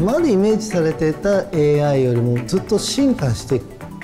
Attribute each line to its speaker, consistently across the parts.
Speaker 1: までイメージされていた AI よりもずっと進化して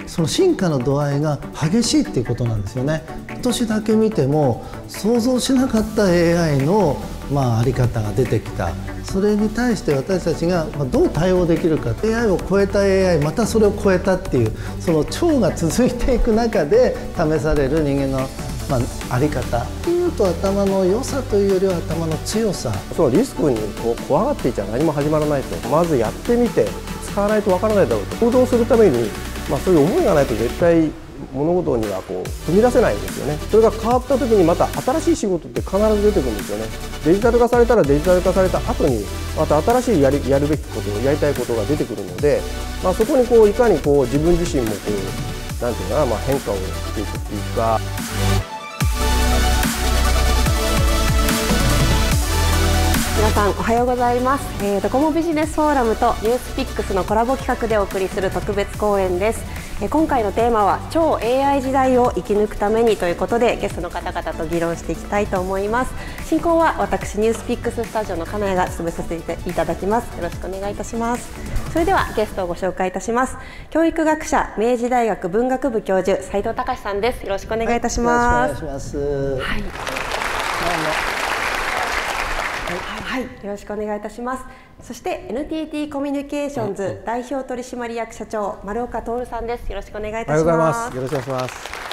Speaker 1: その進化の度合いが激しいっていうことなんですよね。今年だけ見ても想像しなかった AI のまあ、あり方が出てきた。それに対して私たちがどう対応できるか。AI を超えた AI またそれを超えたっていうその超が続いていく中で試される人間のまあ、あり方。っていうと頭の良さというよりは頭の強さ。
Speaker 2: そのリスクにこう怖がっていちゃ何も始まらないとまずやってみて使わないとわからないだろうと。行動するために、まあ、そういう思いがないと絶対物事にはこう踏み出せないんですよね。それが変わった時にまた新しい仕事って必ず出てくるんですよね。デジタル化されたらデジタル化された後にまた新しいやりやるべきことやりたいことが出てくるので、まあ、そこにこういかにこう自分自身もこうなんていうかな、まあ、変化をしていくっていうか。
Speaker 3: 皆さんおはようございます、えー、ドコモビジネスフォーラムとニュースピックスのコラボ企画でお送りする特別講演です、えー、今回のテーマは超 AI 時代を生き抜くためにということでゲストの方々と議論していきたいと思います。進行は私ニュースピックススタジオの金谷が務めさせていただきます。よろしくお願いいたします。それではゲストをご紹介いたします。教育学者明治大学文学部教授斉藤隆さんです。よろしくお願いいたします、
Speaker 1: はい、よろしくお願いします。
Speaker 3: はいはい、よろしくお願いいたします。そして NTT コミュニケーションズ代表取締役社長丸岡徹さんです。よろしくお願いいたしま
Speaker 2: す。よろしくお願いします。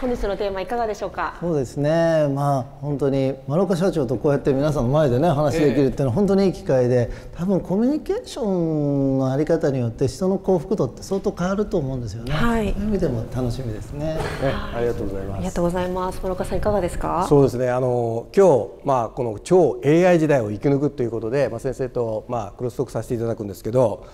Speaker 3: 本日のテーマいかがでしょうか？
Speaker 1: そうですねまあ本当に丸岡社長とこうやって皆さんの前でね話できるっていうのは本当にいい機会で、多分コミュニケーションのあり方によって人の幸福度って相当変わると思うんですよね。はい。そういう意味でも楽しみですね。ね
Speaker 2: ありがとうございます。あ
Speaker 3: りがとうございます。丸岡さんいかがですか？
Speaker 2: そうですね。あの今日まあこの超 AI 時代を生き抜くということで、まあ先生とまあクロストークさせていただくんですけど。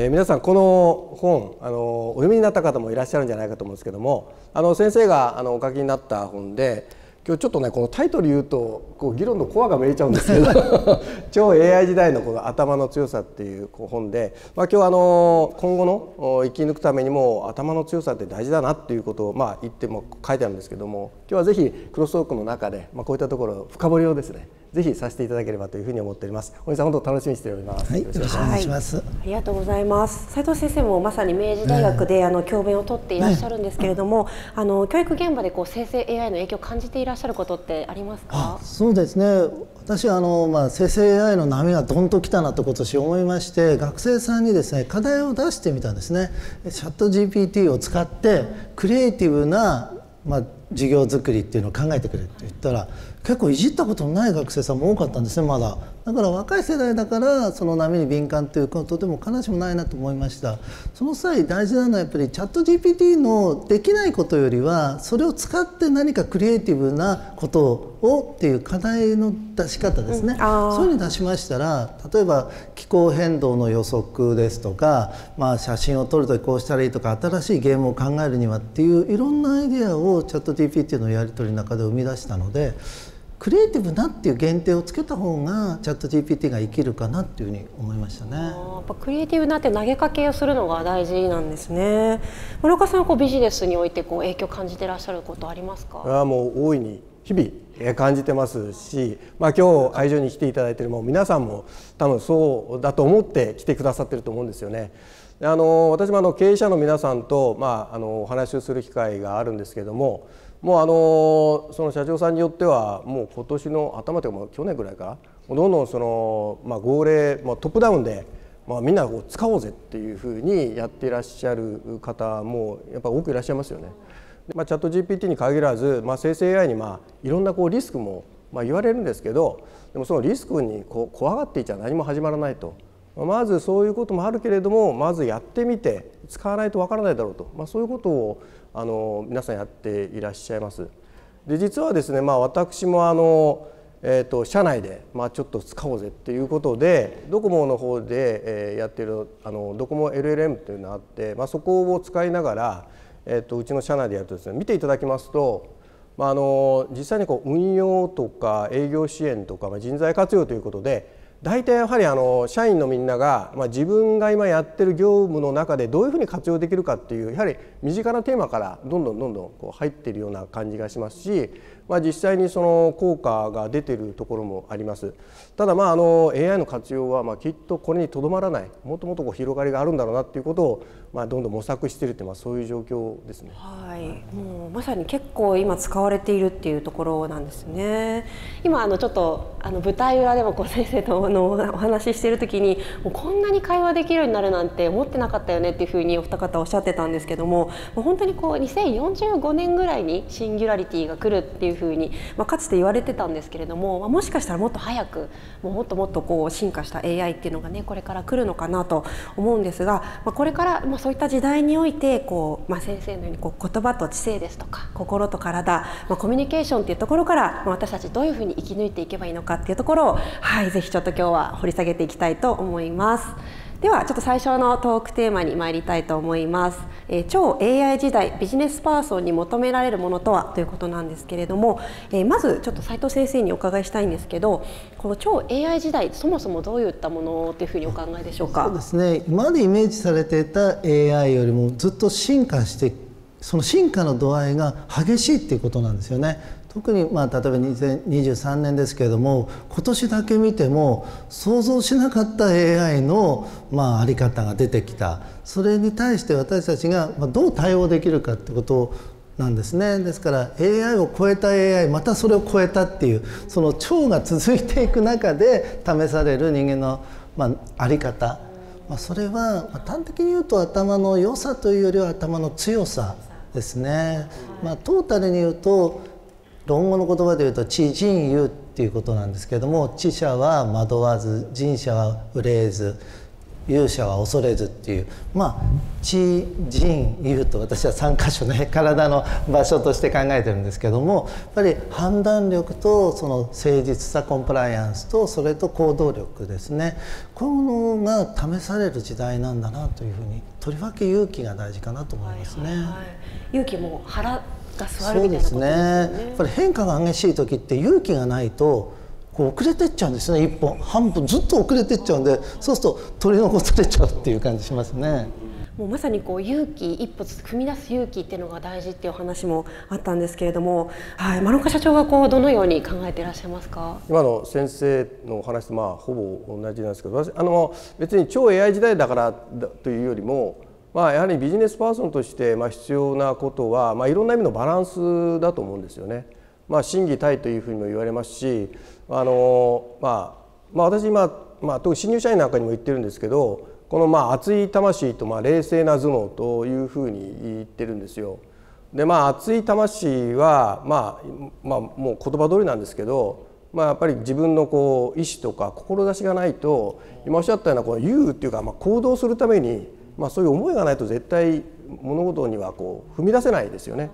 Speaker 2: えー、皆さんこの本あのお読みになった方もいらっしゃるんじゃないかと思うんですけどもあの先生があのお書きになった本で今日ちょっとねこのタイトル言うとこう議論のコアが見えちゃうんですけど 超 AI 時代のこの頭の強さっていう本で、まあ、今日あの今後の生き抜くためにも頭の強さって大事だなっていうことをまあ言っても書いてあるんですけども今日はぜひクロストークの中で、まあ、こういったところ深掘りをですねぜひさせていただければというふうに思っております。本日は本当楽しみにしております。
Speaker 1: はい、よろしくお願いします、はい、
Speaker 3: ありがとうございます。斉藤先生もまさに明治大学で、あの教鞭を取っていらっしゃるんですけれども、あの教育現場でこう生成 AI の影響を感じていらっしゃることってありますか？
Speaker 1: そうですね。私はあのまあ生成 AI の波がどんときたなと今年思いまして、学生さんにですね課題を出してみたんですね。チャット GPT を使ってクリエイティブなまあ授業作りっていうのを考えてくれって言ったら結構いじったことのない学生さんも多かったんですねまだ。だから若い世代だからその波に敏感ということでも必ずしもないなと思いました。その際大事なのはやっぱりチャット GPT のできないことよりはそれを使って何かクリエイティブなことをっていう課題の出し方ですね、うん、そういうの出しましたら例えば気候変動の予測ですとか、まあ、写真を撮るときこうしたらいいとか新しいゲームを考えるにはっていういろんなアイデアをチャット GPT のやり取りの中で生み出したのでクリエイティブなっていう限定をつけた方がチャット GPT が生きるかなっていうふうに思いましたね。や
Speaker 3: っぱクリエイティブなって投げかけをするのが大事なんですね。村岡さんはこうビジネスにおいてこう影響を感じていらっしゃることありますか？
Speaker 2: あもう大いに日々感じてますし、まあ今日会場に来ていただいているも皆さんも多分そうだと思って来てくださってると思うんですよね。あの私もあの経営者の皆さんとまああのお話をする機会があるんですけれども。もうあのその社長さんによってはもう今年の頭というか去年ぐらいからどんどんその、まあ、号令、まあ、トップダウンで、まあ、みんなを使おうぜっていうふうにやっていらっしゃる方もやっぱ多くいらっしゃいますよね。まあ、チャット GPT に限らず、まあ、生成 AI にまあいろんなこうリスクもまあ言われるんですけどでもそのリスクにこう怖がっていちゃ何も始まらないと。まずそういうこともあるけれどもまずやってみて使わないとわからないだろうと、まあ、そういうことをあの皆さんやっていらっしゃいます。で実はですね、まあ、私もあの、えーと、社内で、まあ、ちょっと使おうぜっていうことでドコモの方で、えー、やってるあのドコモ LLM というのがあって、まあ、そこを使いながら、えーと、うちの社内でやるとですね見ていただきますと、まあ、あの実際にこう運用とか営業支援とか、まあ、人材活用ということで大体やはりあの社員のみんなが、まあ、自分が今やってる業務の中でどういうふうに活用できるかっていうやはり身近なテーマからどんどんどんどんこう入っているような感じがしますし、まあ、実際にその効果が出ているところもあります。ただまああの AI の活用はまあきっとこれにとどまらないもっともっとこう広がりがあるんだろうなっていうことをまあどんどん模索しているってまあそういう状況ですね。
Speaker 3: はい、もうまさに結構今使われているっていうところなんですね。今あのちょっとあの舞台裏でもこう先生とのお話ししている時にもうこんなに会話できるようになるなんて思ってなかったよねっていうふうにお二方おっしゃってたんですけども、もう本当にこう2045年ぐらいにシンギュラリティが来るっていうふうにまあかつて言われてたんですけれども、まあ、もしかしたらもっと早くもうもっともっとこう進化した AI っていうのがねこれから来るのかなと思うんですが、まあ、これからまあそういった時代においてこう、まあ、先生のようにこう言葉と知性ですとか心と体、まあ、コミュニケーションっていうところから、私たちどういうふうに生き抜いていけばいいのかっていうところをはいぜひちょっと今日は掘り下げていきたいと思います。ではちょっと最初のトークテーマに参りたいと思います、えー、超 AI 時代ビジネスパーソンに求められるものとは？ということなんですけれども、えー、まずちょっと斉藤先生にお伺いしたいんですけどこの超 AI 時代そもそもどういったものというふうにお考えでしょうか？
Speaker 1: そうですね。今までイメージされていた AI よりもずっと進化してその進化の度合いが激しいっていうことなんですよね。特にまあ例えば2023年ですけれども今年だけ見ても想像しなかった AI のまあ在り方が出てきた。それに対して私たちがどう対応できるかってことなんですね。ですから AI を超えた AI またそれを超えたっていうその超が続いていく中で試される人間のまあ在り方、まあ、それはまあ端的に言うと頭の良さというよりは頭の強さですね。まあ、トータルに言うと論語の言葉で言うと「知人有」っていうことなんですけれども知者は惑わず人者は憂えず勇者は恐れずっていう。まあ知人有と私は3箇所ね体の場所として考えてるんですけどもやっぱり判断力とその誠実さコンプライアンスとそれと行動力ですね。こういうものが試される時代なんだなというふうにとりわけ勇気が大事かなと思いますね。はいはいはい、
Speaker 3: 勇気も腹
Speaker 1: が座るみたいなことですね。やっぱり変化が激しい時って勇気がないとこう遅れてっちゃうんですね一本半分ずっと遅れてっちゃうんでそうすると取り残されちゃうっていう感じしますね。
Speaker 3: もうまさにこう勇気一歩踏み出す勇気っていうのが大事っていう話もあったんですけれども、はい、丸岡社長はこうどのように考えていらっしゃいますか？
Speaker 2: 今の先生のお話とまあほぼ同じなんですけど私あの別に超 AI 時代だからというよりもまあ、やはりビジネスパーソンとしてま必要なことは、まあ、いろんな意味のバランスだと思うんですよね。まあ、心技体というふうにも言われますしあの、まあ、まあ私今、まあ、特に新入社員なんかにも言ってるんですけどこのまあ熱い魂とまあ冷静な頭脳というふうに言ってるんですよ。でまあ熱い魂は、まあ、まあもう言葉通りなんですけど、まあ、やっぱり自分のこう意志とか志がないと今おっしゃったようなこの言うっていうか、まあ、行動するためにまあ、そういう思いがないと絶対物事にはこう踏み出せないですよね。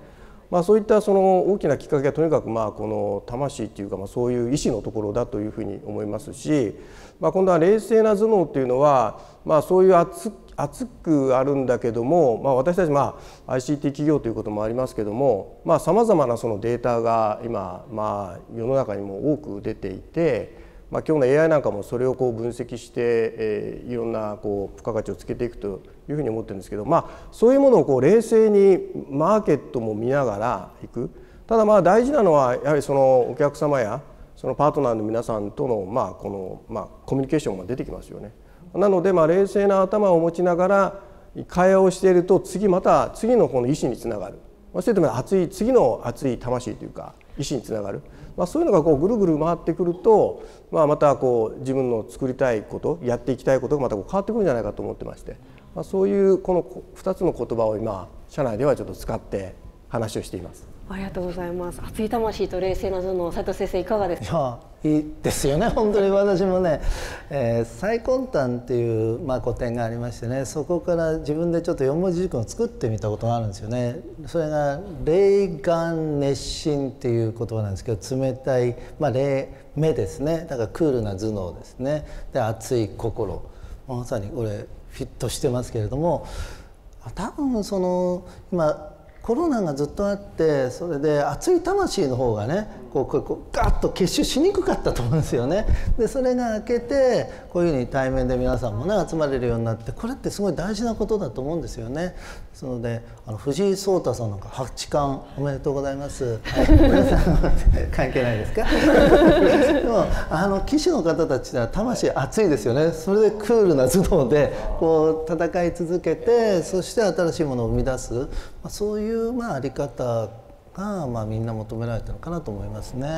Speaker 2: まあ、そういったその大きなきっかけはとにかくまあこの魂っていうかまあそういう意志のところだというふうに思いますし、まあ、今度は冷静な頭脳っていうのはまあそういう熱熱くあるんだけども、まあ、私たちまあ ICT 企業ということもありますけどもさまざ、まなそのデータが今まあ世の中にも多く出ていて。まあ、今日の AI なんかもそれをこう分析して、えー、いろんなこう付加価値をつけていくというふうに思ってるんですけど、まあ、そういうものをこう冷静にマーケットも見ながらいくただまあ大事なのはやはりそのお客様やそのパートナーの皆さんとのまあこのまあコミュニケーションが出てきますよね。なのでまあ冷静な頭を持ちながら会話をしていると次また次のこの意思につながる。それとも熱い次の熱い魂というか意思につながる。まあ、そういうのがこうぐるぐる回ってくると、まあ、またこう自分の作りたいことやっていきたいことがまたこう変わってくるんじゃないかと思ってまして、まあ、そういうこの2つの言葉を今社内ではちょっと使って話をしています。
Speaker 3: ありがとうございます。熱い魂と冷静な頭脳、斉藤先生いかがですか？
Speaker 1: いいですよね。本当に私もね、えー、最根端っていうまあ古典がありましてね、そこから自分でちょっと四文字熟語を作ってみたことがあるんですよね。それが霊眼熱心っていう言葉なんですけど、冷たいまあ霊目ですね。だからクールな頭脳ですね。で熱い心、まさにこれフィットしてますけれども、多分その今コロナがずっとあってそれで熱い魂の方がねこうこうこうガッと結集しにくかったと思うんですよね。でそれが明けてこういうふうに対面で皆さんもね集まれるようになってこれってすごい大事なことだと思うんですよね。そのであの藤井聡太さんなんか八冠おめでとうございます。はい、皆さん関係ないですか？でもあの棋士の方たちは魂熱いですよね。それでクールな頭脳でこう戦い続けてそして新しいものを生み出す、まあ、そういうまああり方がまあみんな求められたのかなと思いますね。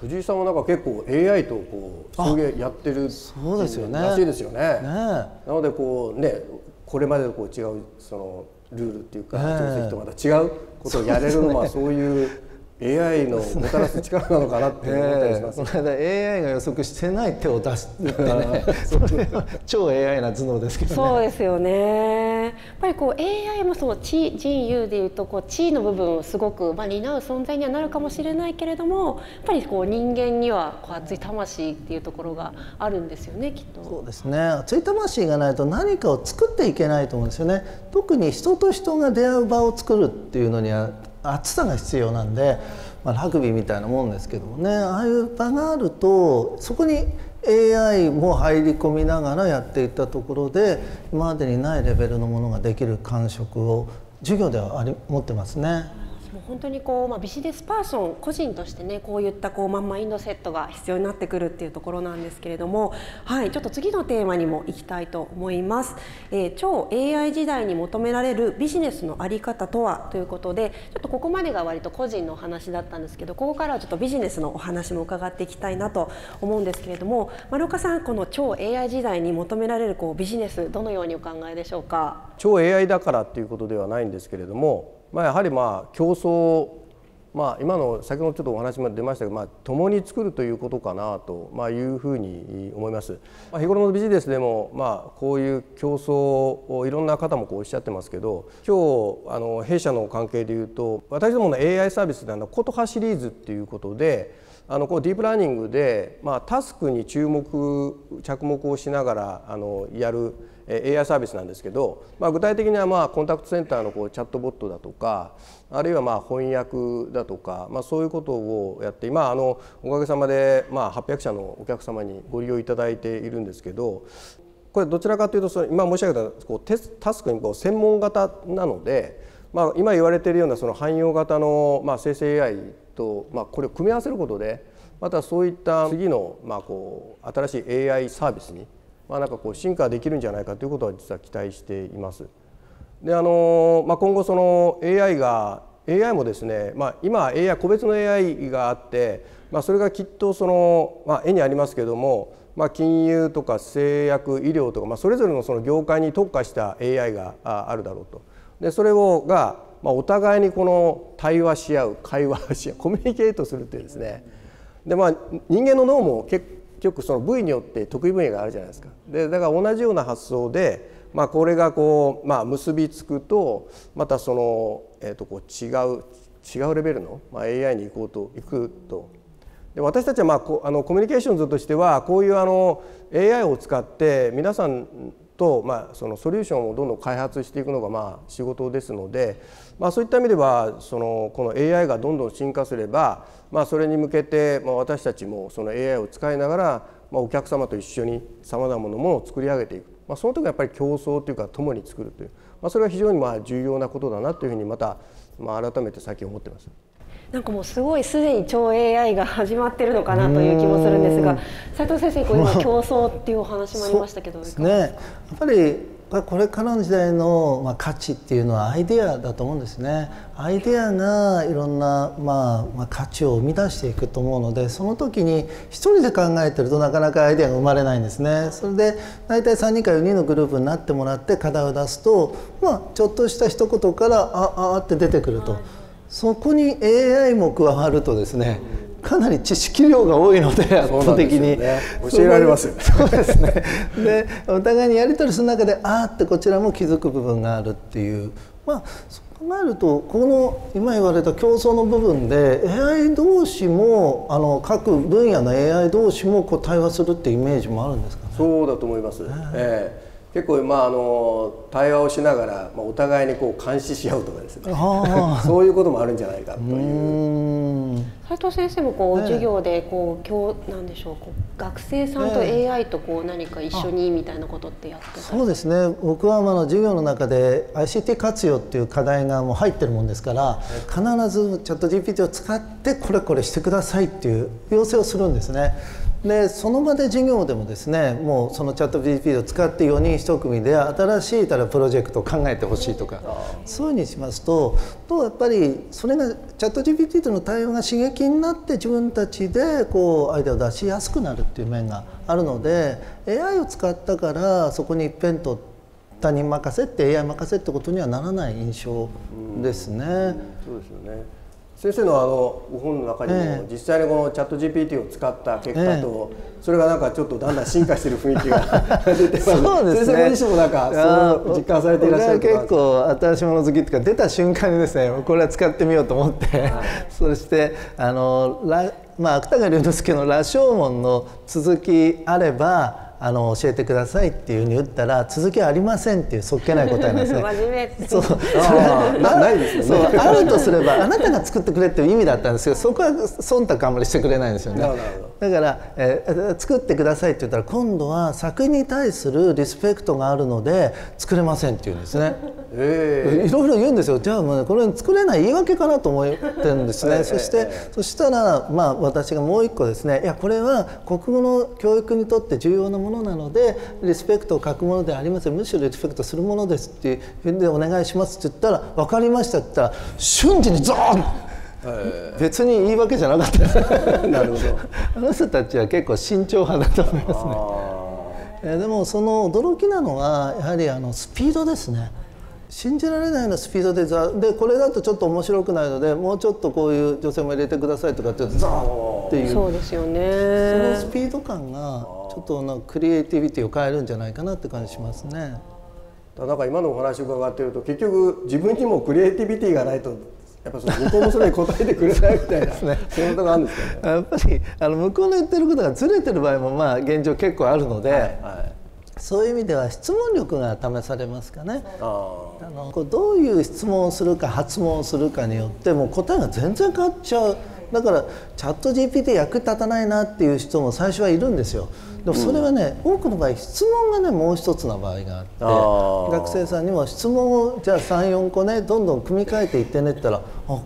Speaker 2: 藤井さんはなんか結構 AI とこう送迎やってる
Speaker 1: そうですよね
Speaker 2: らしいですよね。ねなのでこうねこれまでとこう違うそのルールっていうか定石とまた違うことをやれるのはそういう AI のもたらす力なのかなって思ったりします、
Speaker 1: えー、この間 AI が予測してない手を出すってね。それは 超 AI な頭脳ですけどね。
Speaker 3: そうですよね。やっぱりこう AI もその地人優でいうとこう地位の部分をすごくまあ担う存在にはなるかもしれないけれどもやっぱりこう人間にはこう熱い魂っていうところがあるんですよねきっと。
Speaker 1: そうですね。熱い魂がないと何かを作っていけないと思うんですよね。特に人と人が出会う場を作るっていうのには暑さが必要なんで、まあ、ラグビーみたいなもんですけどもねああいう場があるとそこに AI も入り込みながらやっていったところで今までにないレベルのものができる感触を授業ではあり持ってますね。
Speaker 3: 本当にこう、まあ、ビジネスパーソン個人としてねこういったこう、まあ、マインドセットが必要になってくるっていうところなんですけれども、はい、ちょっと次のテーマにもいきたいと思います、えー、超 AI 時代に求められるビジネスの在り方とはということでちょっとここまでが割と個人のお話だったんですけどここからはちょっとビジネスのお話も伺っていきたいなと思うんですけれども丸岡さんこの超 AI 時代に求められるこうビジネスどのようにお考えでしょうか？
Speaker 2: 超 AI だからっていうことではないんですけれどもまあ、やはりまあ競争まあ、今の先ほどちょっとお話も出ましたけど、まあ、共に作るということかなと、まあ、いうふうに思います。まあ、日頃のビジネスでも、まあ、こういう競争をいろんな方もこうおっしゃってますけど今日あの弊社の関係でいうと私どもの AI サービスであのコトハシリーズっていうことであのこうディープラーニングで、まあ、タスクに注目着目をしながらあのやる AI サービスなんですけど、まあ、具体的にはまあコンタクトセンターのこうチャットボットだとかあるいはまあ翻訳だとか、まあ、そういうことをやって今あのおかげさまでまあ800社のお客様にご利用いただいているんですけどこれどちらかというとその今申し上げたこうタスクにこう専門型なので、まあ、今言われているようなその汎用型のまあ生成 AI とまあこれを組み合わせることでまたそういった次のまあこう新しい AI サービスにまあ、なんかこう進化できるんじゃないかということは実は期待しています。であのまあ、今後その AI が AI もですね、まあ、今 AI 個別の AI があって、まあ、それがきっとその、まあ、絵にありますけども、まあ、金融とか製薬医療とか、まあ、それぞれのその業界に特化した AI があるだろうと。でそれをが、まあ、お互いにこの対話し合う会話し合うコミュニケートするっていうですねで、まあ、人間の脳も結局その部位によって得意分野があるじゃないですか。でだから同じような発想で、まあ、これがこう、まあ、結びつくとまたその、えー、とこう違う違うレベルの、まあ、AI に行こうといくと。で私たちは、まあ、こあのコミュニケーションズとしてはこういうあの AI を使って皆さんと、まあ、そのソリューションをどんどん開発していくのがまあ仕事ですので、まあ、そういった意味ではそのこの AI がどんどん進化すれば、まあ、それに向けて、まあ、私たちもその AI を使いながら、まあ、お客様と一緒にさまざまなものを作り上げていく、まあ、その時はやっぱり競争というか共に作るという、まあ、それは非常にまあ重要なことだなというふうにまた、まあ、改めて最近思ってます。
Speaker 3: なんかもうすごいすでに超 AI が始まってるのかなという気もするんですが斉藤先生今競争っていうお話もありましたけど
Speaker 1: ね。やっぱりこれからの時代の、まあ、価値っていうのはアイデアだと思うんですねアイデアがいろんな、まあ、まあ価値を生み出していくと思うのでその時に一人で考えてるとなかなかアイデアが生まれないんですねそれで大体3人か4人のグループになってもらって課題を出すと、まあ、ちょっとした一言からああって出てくると。そこに AI も加わるとですねかなり知識量が多いので 圧倒的に、
Speaker 2: ね、教えられます
Speaker 1: そうですね。でお互いにやり取りする中でああってこちらも気づく部分があるっていう。まあそう考えるとこの今言われた競争の部分で AI 同士もあの各分野の AI 同士もこう対話するってイメージもあるんですかね。
Speaker 2: そうだと思います、えー結構、まあ、あの対話をしながら、まあ、お互いにこう監視し合うとかですね。そういうこともあるんじゃないかという。
Speaker 3: 斉藤先生もこう、授業でこう今日なんでしょうこう学生さんと AI とこう何か一緒にみたいなことってやって
Speaker 1: そうですね。僕はあの授業の中で ICT 活用っていう課題がもう入ってるもんですから必ずチャット GPT を使ってこれこれしてくださいっていう要請をするんですね。でその場で授業でもですねもうそのチャット GPT を使って4人1組で新しいたらプロジェクトを考えてほしいとかそういうふうにしますととやっぱりそれがチャット GPT との対応が刺激になって自分たちでこうアイデアを出しやすくなるっていう面があるので AI を使ったからそこに一辺倒他人任せって AI 任せってことにはならない印象ですね。そうですよ
Speaker 2: ね先生のあのご本の中にも、実際にこのチャット GPT を使った結果と、それがなんかちょっとだんだん進化している雰囲気が 出てそうですね。先生もなんかそう実感されていらっしゃる
Speaker 1: 結構新しいもの好きっていうか出た瞬間にですねこれは使ってみようと思って、はい、そしてあのまあ芥川龍之介の羅生門の続きあればあの教えてくださいっていうふうに言ったら続きはありませんっていうそっけない答えなんですね。
Speaker 3: 真面目
Speaker 1: そうそれないですよね。あるとすればあなたが作ってくれっていう意味だったんですけどそこは忖度あんまりしてくれないんですよね。だから、えー、作ってくださいって言ったら今度は作品に対するリスペクトがあるので作れませんって言うんですね。えー、いろいろ言うんですよ。じゃあもう、ね、これ作れない言い訳かなと思ってるんですね。そして、そしたらまあ私がもう一個ですね。いやこれは国語の教育にとって重要なものなのでリスペクトを書くものではありません。むしろリスペクトするものですっていうふうでお願いしますって言ったら分かりましたって言ったら瞬時にゾーン！別に言い訳じゃなかった。なるほど。あの人たちは結構慎重派だと思いますね。でもその驚きなのはやはりあのスピードですね信じられないようなスピードでザでこれだとちょっと面白くないのでもうちょっとこういう女性も入れてくださいとかって言うとザーっていう
Speaker 3: そうですよね
Speaker 1: そのスピード感がちょっとなクリエイティビティを変えるんじゃないかなって感じしますね。
Speaker 2: なんか今のお話を伺っていると結局自分にもクリエイティビティがないとやっぱその向こうもそれに答えてくれないみたいな そういうことがあるんですかね。
Speaker 1: やっぱりあの向こうの言ってることがずれてる場合もまあ現状結構あるので、はいはいそういう意味では質問力が試されますかね。あのこうどういう質問をするか発問をするかによってもう答えが全然変わっちゃう。だからチャット GPT 役立たないなっていう人も最初はいるんですよ。でもそれはね、うん、多くの場合質問がねもう一つの場合があって学生さんにも質問をじゃあ34個ねどんどん組み替えていってねって言ったらあ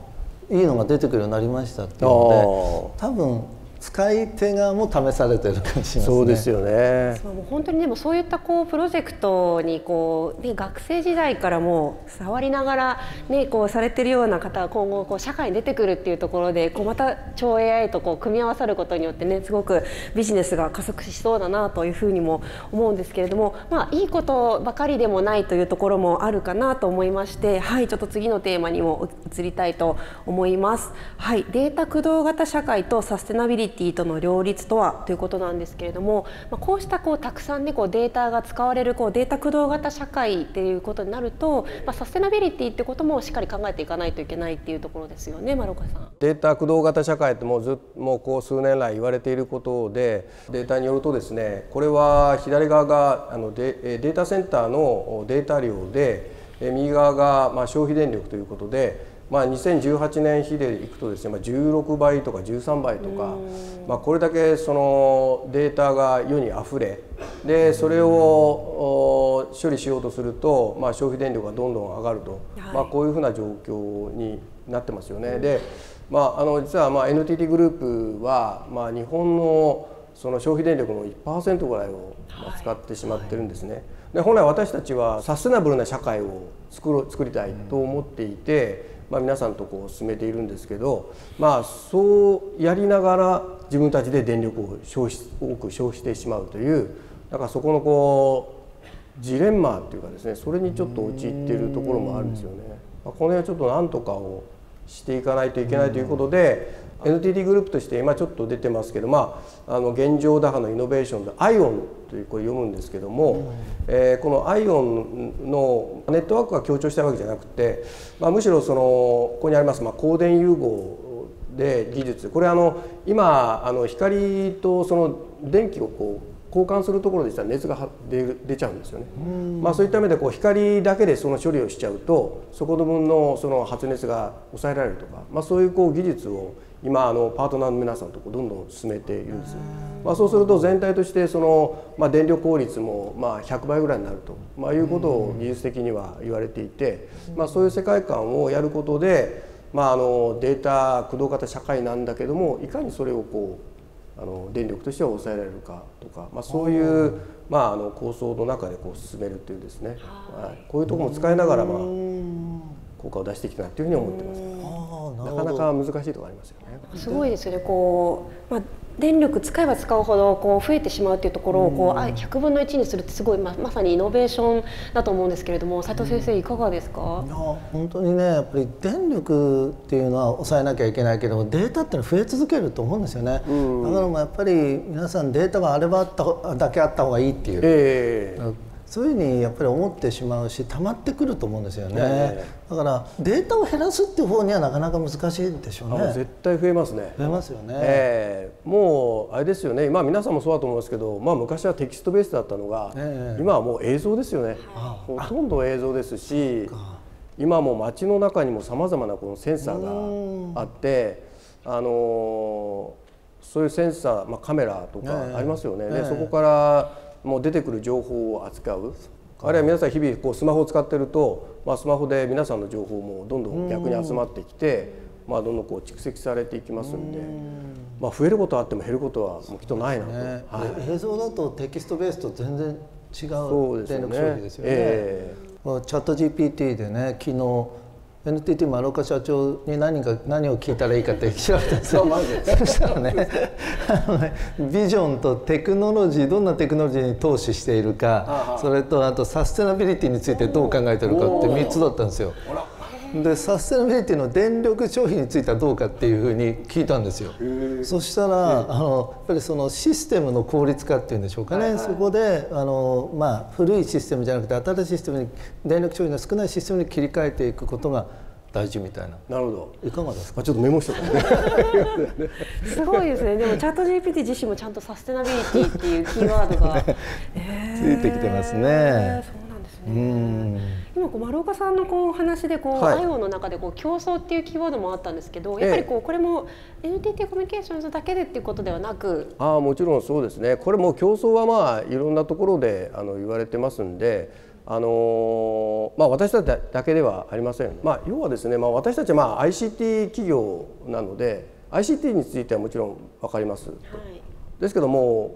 Speaker 1: いいのが出てくるようになりましたっていうので多分使い手側も試されてる感じしますね。
Speaker 2: そうですよね。
Speaker 3: そうもう本当にでもそういったこうプロジェクトにこうね学生時代からもう触りながらねこうされてるような方が今後こう社会に出てくるっていうところでこうまた超 AI とこう組み合わさることによってねすごくビジネスが加速しそうだなというふうにも思うんですけれども、まあいいことばかりでもないというところもあるかなと思いまして、はいちょっと次のテーマにも移りたいと思います。はいデータ駆動型社会とサステナビリティティとの両立とはということなんですけれども、まあ、こうしたこうたくさん、ね、こうデータが使われるこうデータ駆動型社会っていうことになると、まあ、サステナビリティってこともしっかり考えていかないといけないっていうところですよね、丸岡さん。
Speaker 2: データ駆動型社会ってもうずもうこう数年来言われていることでデータによるとですねこれは左側があのデデータセンターのデータ量で右側がまあ消費電力ということでまあ、2018年比でいくとですね、まあ、16倍とか13倍とか、まあ、これだけそのデータが世にあふれでそれを処理しようとすると、まあ、消費電力がどんどん上がると、まあ、こういうふうな状況になってますよね。でまあ、あの実はまあ NTT グループは、まあ、日本のその消費電力の1%ぐらいを使ってしまってるんですね。で本来私たちはサステナブルな社会を作ろ作りたいと思っていて、まあ、皆さんとこう進めているんですけど、まあ、そうやりながら自分たちで電力を消費多く消費してしまうというだからそこのこうジレンマっていうかですねそれにちょっと陥っているところもあるんですよね。まあ、この辺はちょっと何とかをしていかないといけないということで NTT グループとして今ちょっと出てますけど、まあ、あの現状打破のイノベーションで ION というこれ読むんですけども、うん、えー、この ION のネットワークが強調したいわけじゃなくて、まあ、むしろそのここにあります、まあ、光電融合で技術。これあの今あの光とその電気をこう交換するところでしたら熱が出出ちゃうんですよね。まあ、そういった意味でこう光だけでその処理をしちゃうとそこの分のその発熱が抑えられるとか、まあ、そういうこう技術を今あのパートナーの皆さんとこうどんどん進めているんです。まあ、そうすると全体としてその、まあ、電力効率もまあ100倍ぐらいになると、まあ、いうことを技術的には言われていて、まあ、そういう世界観をやることで、まあ、あのデータ駆動型社会なんだけどもいかにそれをこうあの電力としては抑えられるかとか、まあ、そういう、まあ、あの構想の中でこう進めるっていうですね、はい、こういうところも使いながら、まあ、効果を出してきたなというふうに思ってます。なかなか難しいところありますよね。
Speaker 3: すごいですよね。こう、まあ電力使えば使うほどこう増えてしまうっていうところをこう100分の1にするってすごいままさにイノベーションだと思うんですけれども斉藤先生いかがですか、いや
Speaker 1: 本当にねやっぱり電力っていうのは抑えなきゃいけないけどデータってのは増え続けると思うんですよね、うん、だからもうやっぱり皆さんデータがあればあっただけあった方がいいっていう。えーそういうふうにやっぱり思ってしまうし溜まってくると思うんですよね、えー、だからデータを減らすっていう方にはなかなか難しいでしょうね
Speaker 2: 絶対増えますね。
Speaker 1: 増えますよね、
Speaker 2: えー、もうあれですよね。まあ皆さんもそうだと思うんですけど、まあ、昔はテキストベースだったのが、えー、今はもう映像ですよね。ほとんど映像ですし今も街の中にもさまざまなこのセンサーがあってあのそういうセンサー、まあ、カメラとかありますよね、でそこからもう出てくる情報を扱う。あるいは皆さん日々こうスマホを使ってると、まあ、スマホで皆さんの情報もどんどん逆に集まってきて、まあ、どんどんこう蓄積されていきますんで、まあ、増えることはあっても減ることはもうきっとないなと、ね。
Speaker 1: はい、映像だとテキストベースと全然違う電力消費ですよね。えー、チャット GPT でね昨日 NTT 丸岡社長に何か何を聞いたらいいかって調べたんですよ。そしたらねビジョンとテクノロジーどんなテクノロジーに投資しているかそれとあとサステナビリティについてどう考えてるかって3つだったんですよ。でサステナビリティの電力消費についてはどうかっていうふうに聞いたんですよ。そしたらあのやっぱりそのシステムの効率化っていうんでしょうかね、はいはい、そこであの、まあ、古いシステムじゃなくて新しいシステムに電力消費の少ないシステムに切り替えていくことが大事みたいな。
Speaker 2: なるほど。
Speaker 1: いかがですか？
Speaker 2: ちょっとメモして
Speaker 3: すごいですね。でもチャット GPT 自身もちゃんとサステナビリティっていうキーワードが、
Speaker 1: えー、ついてきてますね。
Speaker 3: ね。今こう丸岡さんのこう話でこう、はい、IO の中でこう競争っていうキーワードもあったんですけど、やっぱりこうこれも NTT コミュニケーションズだけでっていうことではなく、
Speaker 2: ああもちろんそうですね。これも競争はまあいろんなところであの言われてますんで。あのまあ、私たちだけではありません、まあ、要はですね、まあ、私たちはまあ ICT 企業なので ICT についてはもちろん分かります、はい、ですけども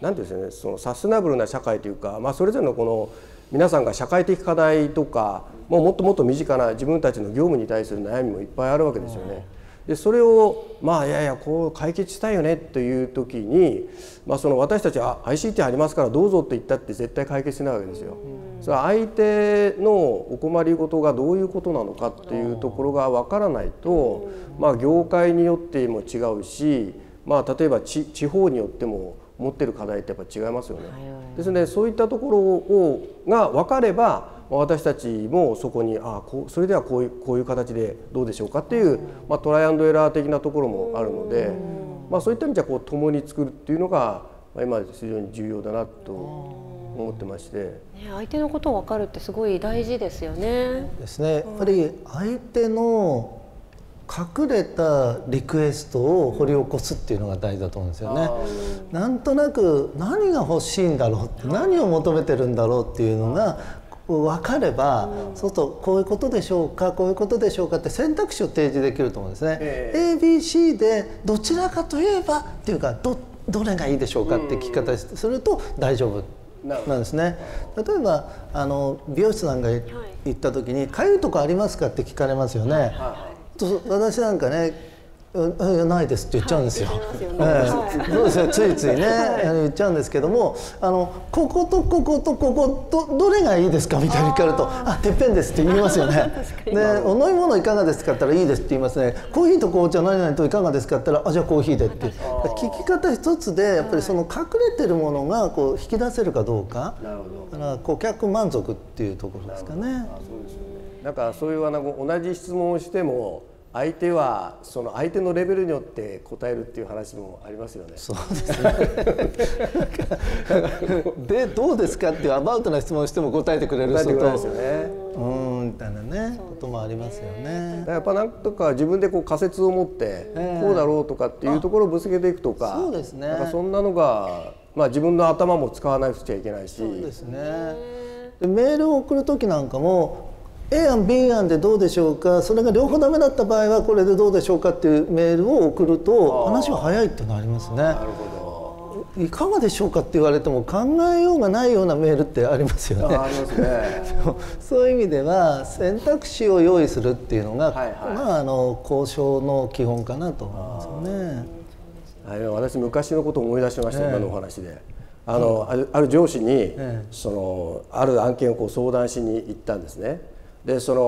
Speaker 2: 何ていうんですかねそのサステナブルな社会というか、まあ、それぞれのこの皆さんが社会的課題とかもうもっともっと身近な自分たちの業務に対する悩みもいっぱいあるわけですよね。でそれをまあいやいやこう解決したいよねという時に、まあ、その私たちは ICT ありますからどうぞって言ったって絶対解決しないわけですよ。それは相手のお困りごとがどういうことなのかっていうところが分からないと、まあ、業界によっても違うし、まあ、例えば地方によっても持ってる課題ってやっぱ違いますよね。ですのでそういったところをが分かれば私たちもそこにあこうそれではこういうこういう形でどうでしょうかっていう、まあ、トライアンドエラー的なところもあるので、まあ、そういった意味じゃこう共に作るっていうのが、まあ、今非常に重要だなと思ってまして、ね、
Speaker 3: 相手のことを分かるってすごい大事ですよね。
Speaker 1: ですね。やっぱり相手の隠れたリクエストを掘り起こすっていうのが大事だと思うんですよね。なんとなく何が欲しいんだろう何を求めてるんだろうっていうのが分かれば、そうするとこういうことでしょうかこういうことでしょうかって選択肢を提示できると思うんですね。えー、ABC でどちらかといえばっていうかどどれがいいでしょうかって聞き方すると大丈夫なんですね。例えばあの美容師さんが行った時に「かゆいとこありますか?」って聞かれますよね。はい私なんかねないですって言っちゃうんですよ。そうですね。ついついね 言っちゃうんですけども、あのこことこことここどどれがいいですかみたいに聞かれると、あてっぺんですって言いますよね。で、お飲み物いかがですかって言ったらいいですって言いますね。コーヒーと紅茶何々といかがですかって言ったら、あじゃあコーヒーでって。聞き方一つでやっぱりその隠れてるものがこう引き出せるかどうか。だから顧客満足っていうところですかね。
Speaker 2: なんかそういうあの同じ質問をしても相手はその相手のレベルによって答えるっていう話もありますよね。
Speaker 1: そうですねでどうですかっていうアバウトな質問をしても答えてくれる人と、ね、うんみたいなねこともありますよね。
Speaker 2: やっぱなんとか自分でこう仮説を持って、こうだろうとかっていうところをぶつけていくとか、
Speaker 1: そうですね。
Speaker 2: なんかそんなのがまあ自分の頭も使わなくちゃいけないし、そう
Speaker 1: ですね。でメールを送る時なんかも A 案 B 案でどうでしょうかそれが両方ダメだった場合はこれでどうでしょうかっていうメールを送ると話が早いってなりますね。なるほどいかがでしょうかって言われても考えようがないようなメールってありますよね。
Speaker 2: ありますね
Speaker 1: そういう意味では選択肢を用意するっていうのが、はいはい、まああの交渉の基本かなと思いますよね。
Speaker 2: 私昔のことを思い出しました、今のお話で。あの、あるある上司に、そのある案件をこう相談しに行ったんですね。でその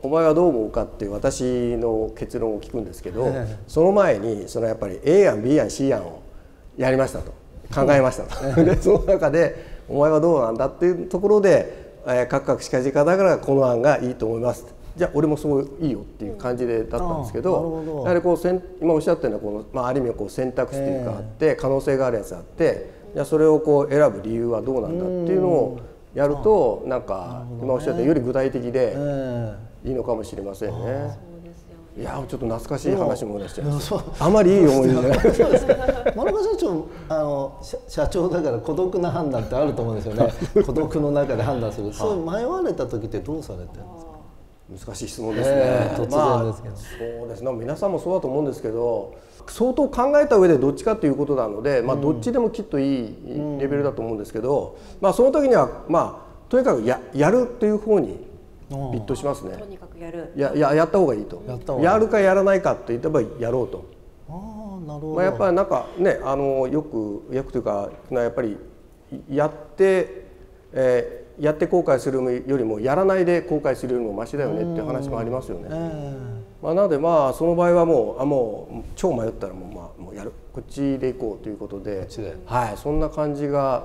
Speaker 2: 「お前はどう思うか?」っていう私の結論を聞くんですけど、その前にそのやっぱり A 案 B 案 C 案をやりましたと。考えましたと、でその中で「お前はどうなんだ?」っていうところで「えー、かくかくしかじかだからこの案がいいと思います」じゃあ俺もそういいよっていう感じでだったんですけどやはりこう今おっしゃったようなこの、まあ、ある意味こう選択肢というかあって可能性があるやつあってじゃあそれをこう選ぶ理由はどうなんだっていうのをやるとなんか今おっしゃったより具体的でいいのかもしれませんね。いやちょっと懐かしい話もい出しちゃい。あまりいい思い出じゃない。ですね。
Speaker 1: 丸岡社長あの社長だから孤独な判断ってあると思うんですよね。孤独の中で判断する。そう迷われた時ってどうされてるんです
Speaker 2: か？難しい質問ですね。えー、突然ですけど、まあ、そうですね。皆さんもそうだと思うんですけど、相当考えた上でどっちかということなので、まあ、どっちでもきっといいレベルだと思うんですけど、まあ、その時には、まあ、とにかくややるっていう方にビットしますね。
Speaker 3: とにかくやる。
Speaker 2: やややった方がいいと。やるかやらないかって言った場合やろうと。
Speaker 1: あなるほど。
Speaker 2: まあ、やっぱりなんかねあのよくよくというかやっぱりやって、えー、やって後悔するよりもやらないで後悔するよりもましだよねっていう話もありますよね。まあ、なのでまあその場合はもうあもう超迷ったらもう,、まあ、もうやる。こっちで行こうということではい、そんな感じが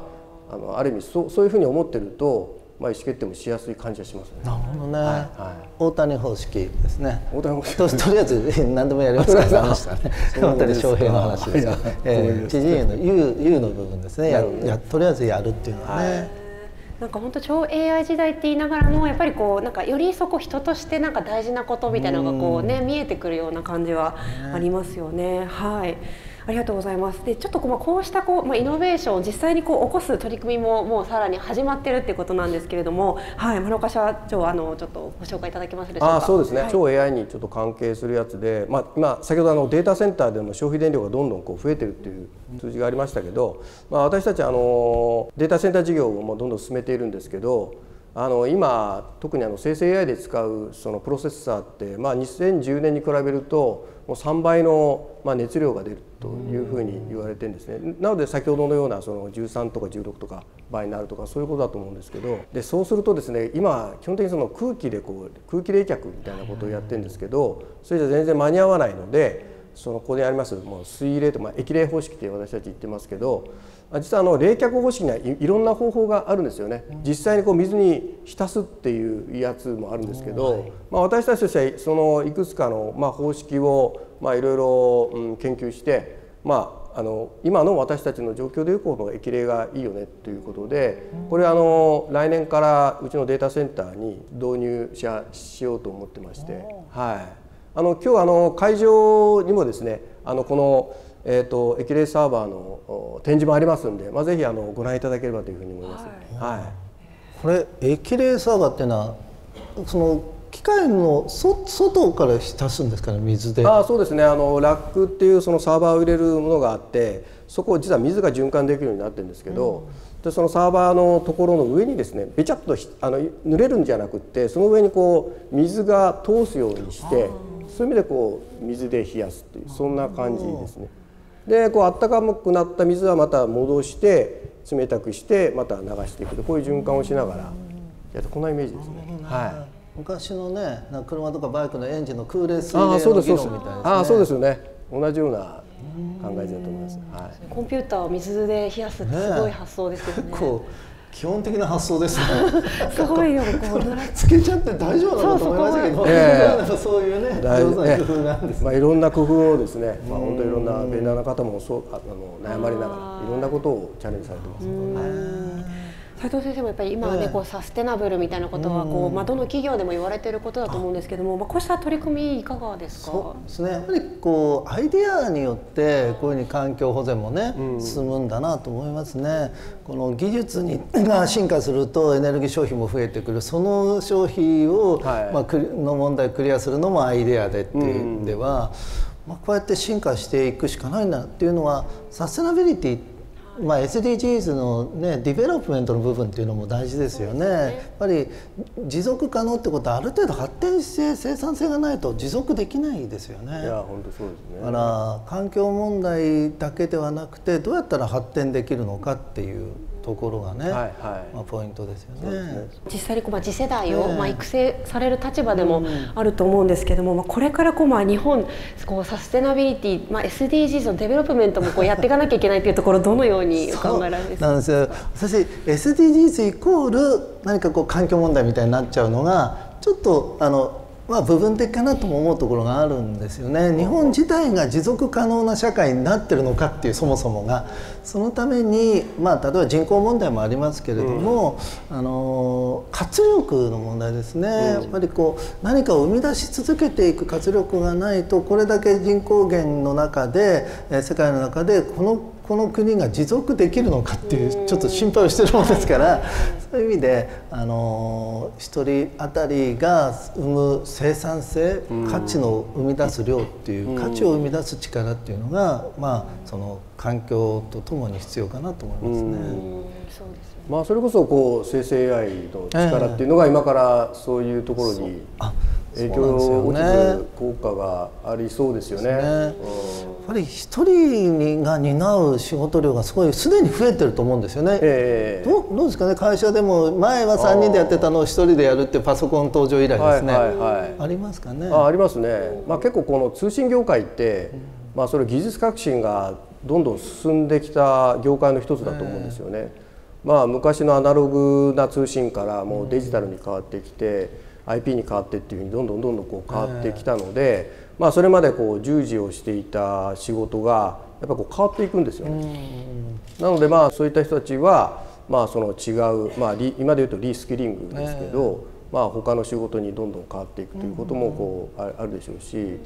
Speaker 2: あのある意味そそういうふうに思ってると、まあ、意思決定もしやすい感じがしますね。
Speaker 1: なるほどね、はいはい、大谷方式ですね。
Speaker 2: 大谷方式。
Speaker 1: と とりあえず 何でもやりますから話したね。大谷翔平の話です。えー、知事への U, U の部分ですね。ややとりあえずやるっていうのはね。はい
Speaker 3: なんか本当超 AI 時代って言いながらもやっぱりこうなんかよりそこ人としてなんか大事なことみたいなのがこうね見えてくるような感じはありますよね。はい。ありがとうございます。で、ちょっとこうこうしたこうまあイノベーションを実際にこう起こす取り組みももうさらに始まってるってことなんですけれども、はい、丸岡社長あのちょっとご紹介いただけますでしょうか？
Speaker 2: あ、そうですね。はい、超 AI にちょっと関係するやつで、まあ今先ほどあのデータセンターでも消費電力がどんどんこう増えてるっていう数字がありましたけど、まあ私たちあのデータセンター事業をもどんどん進めているんですけど。あの今特にあの生成 AI で使うそのプロセッサーって、まあ、2010年に比べるともう3倍のまあ熱量が出るというふうに言われてるんですね。なので先ほどのようなその13とか16とか倍になるとかそういうことだと思うんですけどでそうするとですね今基本的にその空気でこう空気冷却みたいなことをやってるんですけどそれじゃ全然間に合わないのでそのここでありますもう水冷と、まあ、液冷方式って私たち言ってますけど実はあの冷却方式にはいろんな方法があるんですよね。実際にこう水に浸すっていうやつもあるんですけど、まあ、私たちとしてはそのいくつかのまあ方式をまあいろいろ研究してまああの今の私たちの状況でいうこの液冷がいいよねということでこれあの来年からうちのデータセンターに導入ししようと思ってまして、はい、あの今日あの会場にもですねあのこのえーと、液冷サーバーの展示もありますんで、まあ、ぜひあのご覧いただければというふうに思います。はい、はい、
Speaker 1: これ液冷サーバーっていうのはその機械のそ外から浸すんですかね水で。
Speaker 2: あそうですね。あのラックっていうそのサーバーを入れるものがあってそこを実は水が循環できるようになってるんですけど、うん、でそのサーバーのところの上にですねべちゃっとあの濡れるんじゃなくってその上にこう水が通すようにしてそういう意味でこう水で冷やすっていうそんな感じですね。でこう温かくなった水はまた戻して冷たくしてまた流していくとこういう循環をしながらやってこんなイメージですね。はい、
Speaker 1: 昔のね車とかバイクのエンジンの空冷水冷の議論みたいですね。
Speaker 2: あそうですよね。同じような考えだと思います。はい。
Speaker 3: コンピューターを水で冷やすってすごい発想ですよね。
Speaker 1: 基本的な発想ですね。
Speaker 3: すごいよこう
Speaker 1: つけちゃって大丈夫なのかと思いましたけど、
Speaker 2: ええ。
Speaker 1: そういうね
Speaker 2: 大
Speaker 1: 上手な工夫なんですね。
Speaker 2: まあ、いろんな工夫をですね、まあ、本当いろんなベンダーの方もそうあの悩まれながらいろんなことをチャレンジされてます。
Speaker 3: 斉藤先生もやっぱり今はね、
Speaker 1: ええ。
Speaker 3: こうサステナブルみたいなことはこう、まあ、どの企業でも言われていることだと思うんですけども、まあ、こうした取り組みいかがですか？
Speaker 1: そうですね。やっぱりこうアイデアによってこういうふうに環境保全もね、進むんだなと思いますね。この技術に が進化するとエネルギー消費も増えてくる。その消費を、
Speaker 2: はい。
Speaker 1: まあ、クリの問題をクリアするのもアイデアでっていうでは、まあ、こうやって進化していくしかないんだっていうのはサステナビリティまあ、SDGs の、ね、 Development の部分っていうのも大事ですよね。やっぱり持続可能ってことはある程度発展して生産性がないと持続できないですよね。
Speaker 2: いや本当そうですね。
Speaker 1: だから環境問題だけではなくてどうやったら発展できるのかっていうところがね、
Speaker 2: はいはい。
Speaker 1: まあ、ポイントですよね。
Speaker 3: 実際にこう、まあ、次世代を、
Speaker 1: ええ。
Speaker 3: まあ、育成される立場でもあると思うんですけども、まあ、これからこう、まあ、日本こうサステナビリティ、まあ、SDGs の Development もこうやっていかなきゃいけないというところどのようにお考えられますか？
Speaker 1: なんですよ。私 SDGs イコール何かこう環境問題みたいになっちゃうのがちょっとあのまあ部分的かなとも思うところがあるんですよね。日本自体が持続可能な社会になってるのかっていうそもそもがそのためにまあ例えば人口問題もありますけれども、あの活力の問題ですね、やっぱりこう何かを生み出し続けていく活力がないとこれだけ人口減の中でえー世界の中でこのこの国が持続できるのかっていうちょっと心配をしてるものですからそういう意味であの一人当たりが生む生産性価値の生み出す量っていう価値を生み出す力っていうのがまあその環境とともに必要かなと思いますね。
Speaker 3: うん。そうですね。
Speaker 2: まあそれこそこう生成 AI の力っていうのが今からそういうところに
Speaker 1: ですよ
Speaker 2: を
Speaker 1: ね
Speaker 2: 大きく効果がありそうですよね。
Speaker 1: ね。やっぱり一人が担う仕事量がすごいすでに増えてると思うんですよね。
Speaker 2: ええ。
Speaker 1: どうどうですかね？会社でも前は3人でやってたのを1人でやるってパソコン登場以来ですね、
Speaker 2: はいはいはい
Speaker 1: ありますかね？
Speaker 2: あありますね、まあ、結構この通信業界って、まあ、それ技術革新がどんどん進んできた業界の一つだと思うんですよね。まあ、昔のアナログな通信からもうデジタルに変わってきて、IP に変わってっていうふうにどんどんどんどんこう変わってきたので、まあ、それまでこう従事をしていた仕事がやっぱこう変わっていくんですよね。なのでまあそういった人たちはまあその違う、まあ、リ今で言うとリスキリングですけど、まあ他の仕事にどんどん変わっていくということもこうああるでしょうし、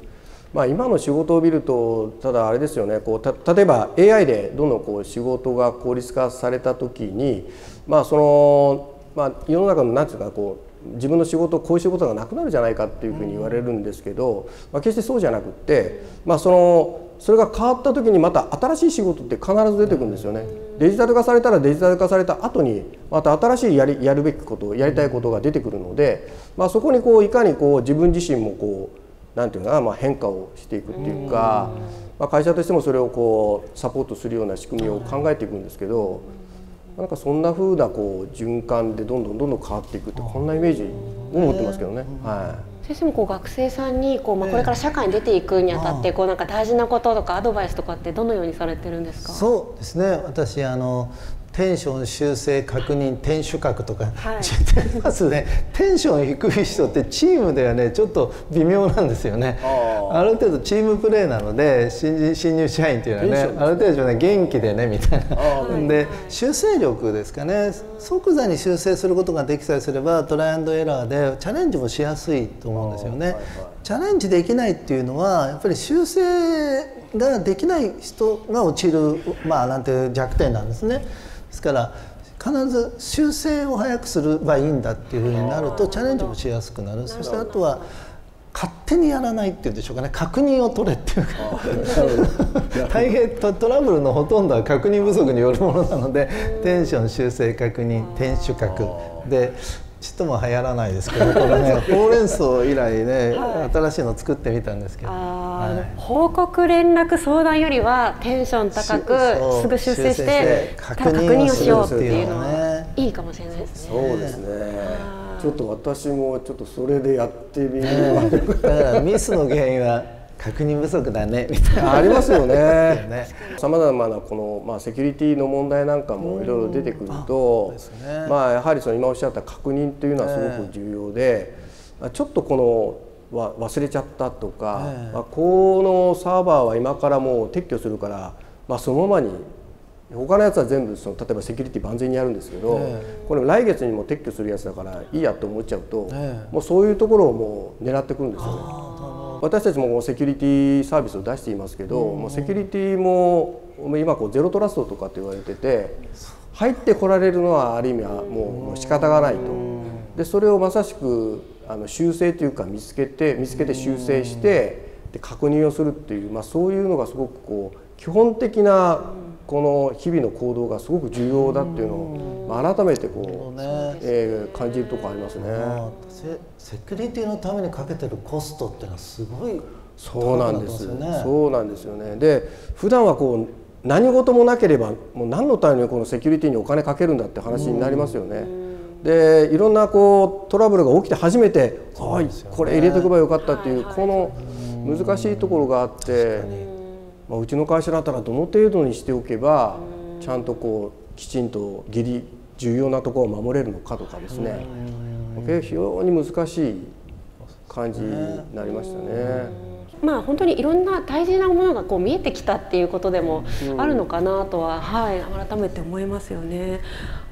Speaker 2: まあ、今の仕事を見るとただあれですよねこうた例えば AI でどんどんこう仕事が効率化された時に、まあそのまあ、世の中のなんていうかこう自分の仕事こういう仕事がなくなるじゃないかっていうふうに言われるんですけど、まあ、決してそうじゃなくって、まあ、そのそれが変わった時にまた新しい仕事って必ず出てくるんですよね。デジタル化されたらデジタル化された後にまた新しいやりやるべきことやりたいことが出てくるので、まあ、そこにこういかにこう自分自身もこうなんていうのかな、まあ、変化をしていくっていうか、まあ、会社としてもそれをこうサポートするような仕組みを考えていくんですけど。なんかそんな風なこう循環でどんどんどんどん変わっていくってこんなイメージを持ってますけどね。はい。
Speaker 3: 先生もこう学生さんにこう、まあ、これから社会に出ていくにあたってこうなんか大事なこととかアドバイスとかってどのようにされてるんですか？
Speaker 1: そうですね。私あのテンション修正確認天守閣とか。
Speaker 3: はい。
Speaker 1: 知ってますね、テンション低い人ってチームではねちょっと微妙なんですよね。
Speaker 2: あ
Speaker 1: ある程度チームプレーなので新人新入社員っていうのはねある程度ね元気でねみたい
Speaker 2: あ
Speaker 1: なで修正力ですかね。即座に修正することができさえすればトライアンドエラーでチャレンジもしやすいと思うんですよね、
Speaker 2: はいはい
Speaker 1: チャレンジできないっていうのはやっぱり修正ができない人が陥るまあなんていう弱点なんですね。ですから必ず修正を早くすればいいんだっていうふうになるとチャレンジもしやすくなる。そしてあとは勝手にやらないっていうんでしょうかね。確認を取れっていうか。大変トトラブルのほとんどは確認不足によるものなのでテンション修正確認天守閣でちっとも流行らないですけど これねほうれん草以来ね、新しいの作ってみたんですけど、はい
Speaker 3: 報告連絡相談よりはテンション高くすぐ修正して
Speaker 1: 確
Speaker 3: 確
Speaker 1: 認を
Speaker 3: 認をしようって
Speaker 1: いううの
Speaker 3: は
Speaker 1: ね
Speaker 3: いいかもしれないですね。
Speaker 2: そうですね。ちょっと私もちょっとそれでやってみる。
Speaker 1: ねだからミスの原因は確認不足だね。みたいな
Speaker 2: ありますよね。さまざまなこのまあセキュリティの問題なんかもいろいろ出てくると、ね、まあやはりその今おっしゃった確認というのはすごく重要で、えー、ちょっとこのわ忘れちゃったとか、えー、まあこのサーバーは今からもう撤去するから、まあそのままに他のやつは全部その例えばセキュリティ万全にやるんですけど、えー、これ来月にも撤去するやつだからいいやと思っちゃうと、えー、もうそういうところをもう狙ってくるんですよね。私たちもセキュリティサービスを出していますけど、もうセキュリティも今こうゼロトラストとかって言われてて入ってこられるのはある意味はもう仕方がないと。でそれをまさしくあの修正というか見つけて見つけて修正してで確認をするっていう、まあ、そういうのがすごくこう基本的なこの日々の行動がすごく重要だっていうのを、まあ、改めてこう、ね。えー、感じるとこありますね。
Speaker 1: セキュリティのためにかけてるコストっていうのはすごい
Speaker 2: そうなんです、ね、そうなんですよね。で普段はこう何事もなければもう何のためにこのセキュリティにお金かけるんだって話になりますよね。でいろんなこうトラブルが起きて初めて「はい、これ入れておけばよかった」っていうこの難しいところがあって。まあ、うちの会社だったらどの程度にしておけばちゃんとこうきちんと義理重要なところを守れるのかとかですね非常に難しい感じになりましたね。
Speaker 3: まあ本当にいろんな大事なものがこう見えてきたっていうことでもあるのかなとは、はい改めて思いますよね。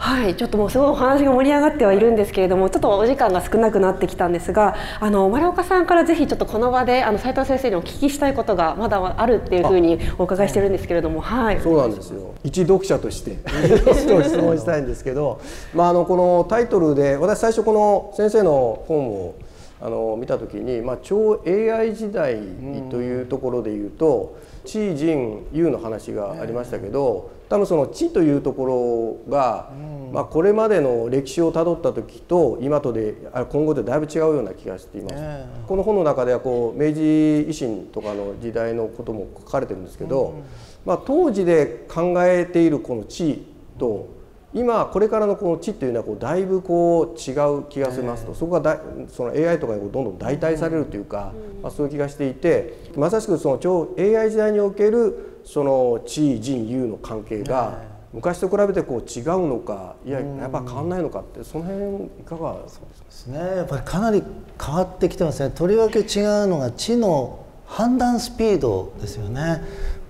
Speaker 3: はいちょっともうすごいお話が盛り上がってはいるんですけれどもちょっとお時間が少なくなってきたんですがあの丸岡さんからぜひちょっとこの場であの斉藤先生にお聞きしたいことがまだあるっていうふうにお伺いしてるんですけれどもはい。
Speaker 2: そうなんですよ。一読者として 質問したいんですけど、まあ、あのこのタイトルで私最初この先生の本をあの見た時に、まあ、超 AI 時代というところでいうと地人有の話がありましたけど多分その地というところが、まあ、これまでの歴史をたどった時と今とで今後でだいぶ違うような気がしています。この本の中ではこう明治維新とかの時代のことも書かれてるんですけど、まあ、当時で考えているこの地と今これからのこの地っていうのはこうだいぶこう違う気がしますと、そこがだその AI とかにどんどん代替されるというか、まあ、そういう気がしていてまさしくその超 AI 時代におけるその地人有の関係が昔と比べてこう違うのかいややっぱ変わんないのかってその辺いかが
Speaker 1: ですね。やっぱりかなり変わってきてますね。とりわけ違うのが地の判断スピードですよね。やっ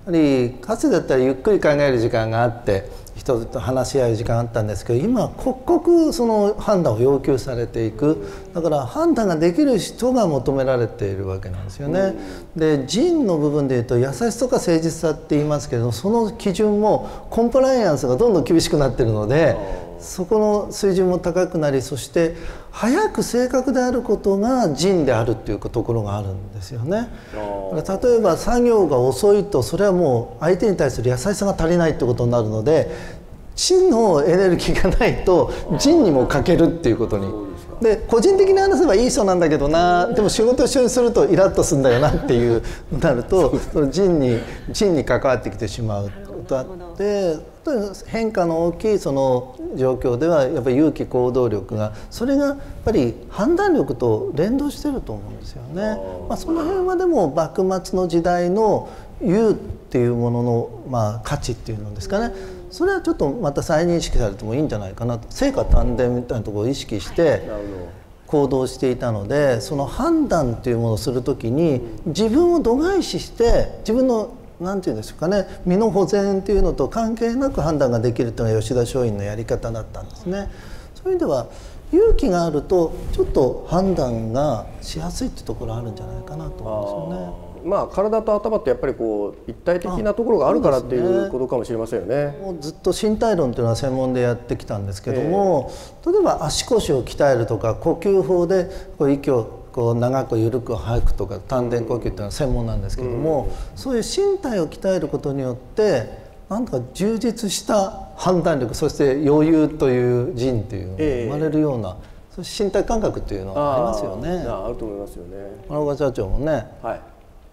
Speaker 1: ぱりかつてだったらゆっくり考える時間があって人と話し合う時間あったんですけど今刻々その判断を要求されていくだから判断ができる人が求められているわけなんですよね。で人の部分でいうと優しさとか誠実さって言いますけどその基準もコンプライアンスがどんどん厳しくなってるのでそこの水準も高くなりそして早く正確であることが人であるっていうところがあるんですよね。例えば作業が遅いとそれはもう相手に対する優しさが足りないってことになるので地のエネルギーがないと人にも欠けるっていうことに。で個人的に話せばいい人なんだけどな。でも仕事一緒にするとイラッとするんだよなっていうなるとその人に人に関わってきてしまうことあって変化の大きいその状況ではやっぱり勇気行動力がそれがやっぱり判断力と連動してると思うんですよね。まあ、その辺はでも幕末の時代の勇っていうもののまあ価値っていうのですかね。それはちょっとまた再認識されてもいいんじゃないかなと。成果丹田みたいなところを意識して行動していたのでその判断っていうものをする時に自分を度外視して自分の何て言うんですかね身の保全っていうのと関係なく判断ができるというのが吉田松陰のやり方だったんですね。そういう意味では勇気があるとちょっと判断がしやすいってところあるんじゃないかなと思うんですよね。
Speaker 2: まあ、体と頭ってやっぱりこう一体的なところがあるからっていうことかもしれませんよね。
Speaker 1: ねもうずっと身体論というのは専門でやってきたんですけども、えー、例えば足腰を鍛えるとか呼吸法でこう息をこう長く緩く吐くとか丹田呼吸っていうのは専門なんですけども、うん、そういう身体を鍛えることによってなんとか充実した判断力そして余裕という人というのが生まれるような、えー、そう身体感覚っていうのがありますよね。
Speaker 2: あると思いますよね。
Speaker 1: 丸岡社長もね、はい。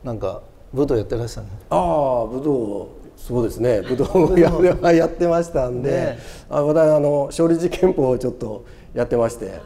Speaker 1: なんか武道やってらっしゃる
Speaker 2: ああ武道そうですね。武道をややってましたんで、ね、あ私あの勝利寺拳法をちょっとやってまして、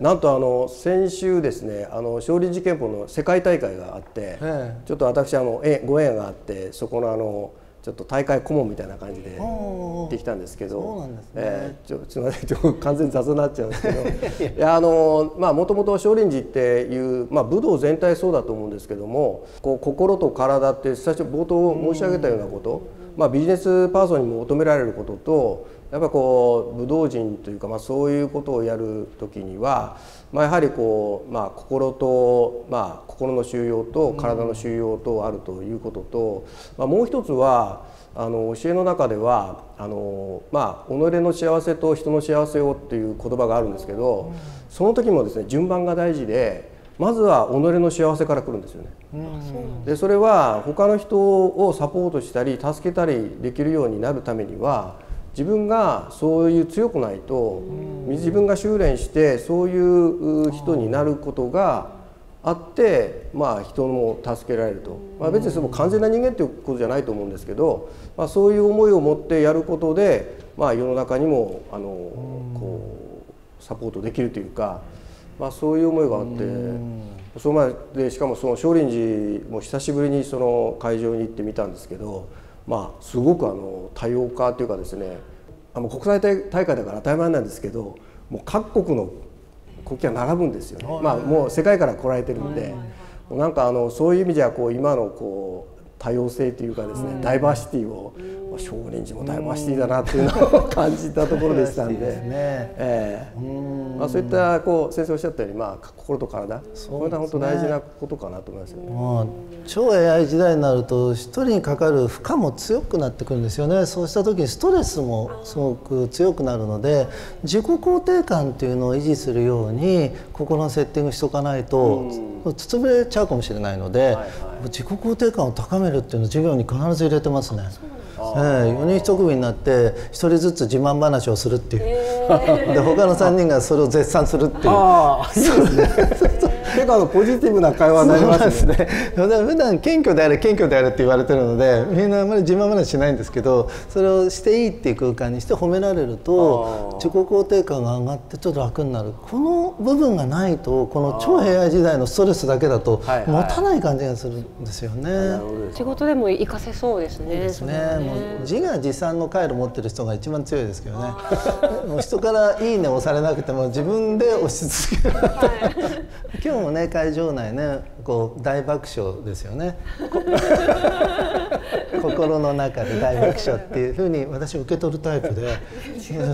Speaker 2: なんとあの先週ですねあの少林寺拳法の世界大会があって、ちょっと私あのえご縁があってそこのあのちょっと大会顧問みたいな感じで行ってきたんですけど、えちょすみませんちょ完全に雑になっちゃうんですけど。いやあのまあもともと少林寺っていうまあ武道全体そうだと思うんですけどもこう心と体って最初冒頭申し上げたようなこと、まあ、ビジネスパーソンにも求められることとやっぱこう武道人というか、まあ、そういうことをやる時には、まあ、やはりこう、まあ、心と、まあ、心の収容と体の収容とあるということと、まあ、もう一つはあの教えの中ではあの、まあ、己の幸せと人の幸せをっていう言葉があるんですけど、その時もですね順番が大事で。まずは己の幸せから来るんですよね。でそれは他の人をサポートしたり助けたりできるようになるためには自分がそういう強くないと自分が修練してそういう人になることがあってまあ人も助けられると、まあ、別にその完全な人間っていうことじゃないと思うんですけど、まあ、そういう思いを持ってやることで、まあ、世の中にもあのこうサポートできるというか、まあ、そういう思いがあって。その前でしかもその少林寺も久しぶりにその会場に行ってみたんですけどまあ、すごくあの多様化というかですねあの国際大会だから当たり前なんですけどもう各国の国旗が並ぶんですよね、まあ、もう世界から来られてるんで、なんかあのそういう意味じゃこう今のこう多様性というかですね、ダイバーシティを少林寺もダイバーシティだなっていうのを感じたところでしたんで、えー、まあ、そういったこう先生おっしゃったように、まあ、心と体。これは本当大事なことかなと思いますよね。まあ、
Speaker 1: 超 AI 時代になると一人にかかる負荷も強くなってくるんですよね。そうした時にストレスもすごく強くなるので自己肯定感っていうのを維持するように心のセッティングしておかないと潰れちゃうかもしれないので、はいはい、自己肯定感を高めるっていうのを授業に必ず入れてますね。えー、4人一組になって1人ずつ自慢話をするっていう、えー、で他の3人がそれを絶賛するっていう。
Speaker 2: 結構あのポジティブな会話になりますね。
Speaker 1: すね普段謙虚であれ謙虚であれって言われてるのでみんなあんまり自慢話しないんですけどそれをしていいっていう空間にして褒められると自己肯定感が上がってちょっと楽になるこの部分がないとこの超平和時代のストレスだけだと持たない感じがするんですよね。はいはい、
Speaker 3: 仕事でも活かせそうですね。
Speaker 1: ですね。もう自画自賛の回路持ってる人が一番強いですけどね。もう人からいいね押されなくても自分で押し続ける。はい、今日もね会場内ねこう大爆笑ですよね。心の中で大爆笑っていうふうに私受け取るタイプで。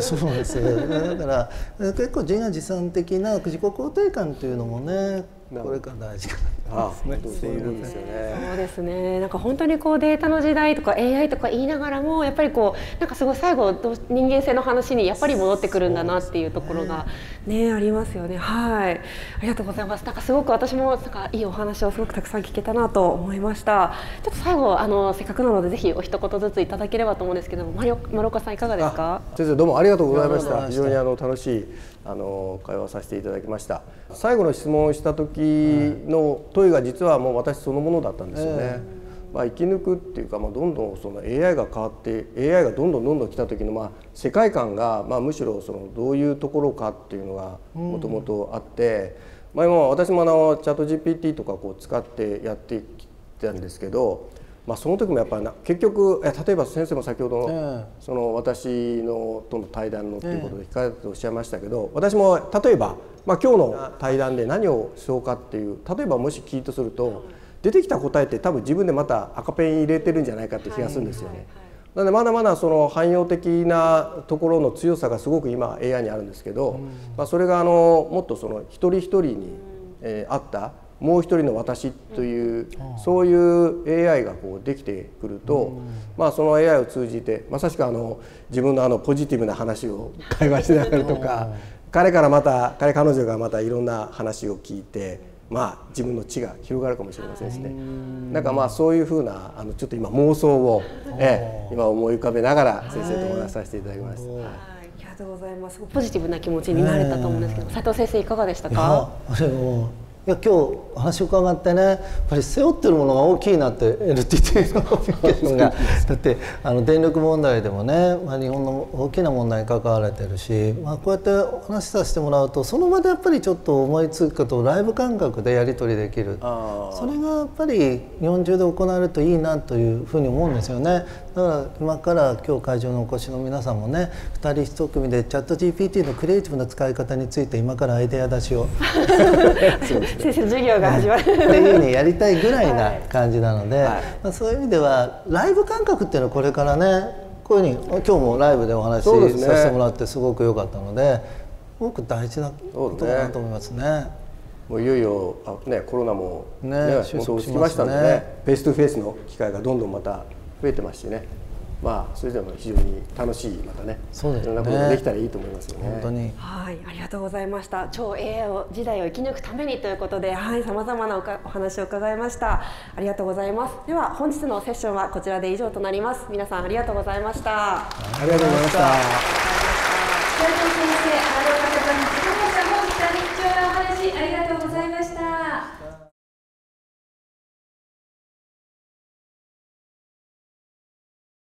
Speaker 1: そうなんですよ。だから結構自画自賛的な自己肯定感というのもねこれから大事かなそうです
Speaker 3: ね。そうですね。なんか本当にこうデータの時代とか AI とか言いながらもやっぱりこうなんかすごい最後人間性の話にやっぱり戻ってくるんだなっていうところがねありますよね。はい。ありがとうございます。なんかすごく私もなんかいいお話をすごくたくさん聞けたなと思いました。ちょっと最後あのせっかくなのでぜひお一言ずついただければと思うんですけども、丸岡さんいかがですか？
Speaker 2: 先生どうもありがとうございました。非常にあの楽しいあの会話させていただきました最後の質問をした時の問いが実はもう私そのものだったんですよね。まあ、生き抜くっていうか、まあ、どんどんその AI が変わって AI がどんどんどんどん来た時のまあ世界観がまあむしろそのどういうところかっていうのがもともとあって、まあ、今私もあのチャット GPT とかこう使ってやってきたんですけどまあ、その時もやっぱり結局例えば先生も先ほどの,、その私のとの対談のっていうことで聞かれたとおっしゃいましたけど私も例えば、まあ、今日の対談で何をしようかっていう例えばもし聞いとすると出てきた答えって多分自分でまた赤ペン入れてるんじゃないかって気がするんですよね。なのでまだまだその汎用的なところの強さがすごく今 AI にあるんですけど、まあ、それがあのもっとその一人一人に、えー、合ったもう一人の私という、そういう AI がこうできてくると、まあ、その AI を通じてまさしくあの自分のあのポジティブな話を会話しながらとか彼からまた彼彼女がまたいろんな話を聞いて、まあ、自分の知が広がるかもしれませんしね。なんかまあそういうふうなあのちょっと今妄想を、え今思い浮かべながら先生とお話しさせていただきました。はい。
Speaker 3: ありがとうございます。ポジティブな気持ちになれたと思うんですけど、斉藤先生いかがでしたか？
Speaker 1: いや今日お話伺ってねやっぱり背負ってるものが大きいなって NTT のコミュニケーションが だってあの電力問題でもね、まあ、日本の大きな問題に関われてるし、まあ、こうやってお話しさせてもらうとその場でやっぱりちょっと思いつくことをライブ感覚でやり取りできる。それがやっぱり日本中で行われるといいなというふうに思うんですよねだから今から今日会場にお越しの皆さんもね2人1組でチャット GPT のクリエイティブな使い方について今からアイデア出しを。
Speaker 3: 先生授業が始まる、
Speaker 1: っていうふうにやりたいぐらいな感じなので、はい、まあ、そういう意味ではライブ感覚っていうのはこれからねこういうふうに今日もライブでお話しさせてもらってすごく良かったので、すごく大事なことかなと思いますね。
Speaker 2: もういよいよあ、ね、コロナもねね収束しましたのでね。 face to face の機会がどんどんまた増えてましてね。まあそれでも非常に楽しいまたね。
Speaker 1: そうです、ね、いろ
Speaker 2: んなことができたらいいと思いますよね。
Speaker 1: 本当に。
Speaker 3: はいありがとうございました。超 AI 時代を生き抜くためにということではいさまざまなおかお話を伺いました。ありがとうございます。では本日のセッションはこちらで以上となります。皆さんありがとうございました。あ
Speaker 1: りがとうございました。
Speaker 3: 斉藤先生、荒川さん、
Speaker 4: 塚本さんも誠に貴重なお話
Speaker 2: ありがとうございました。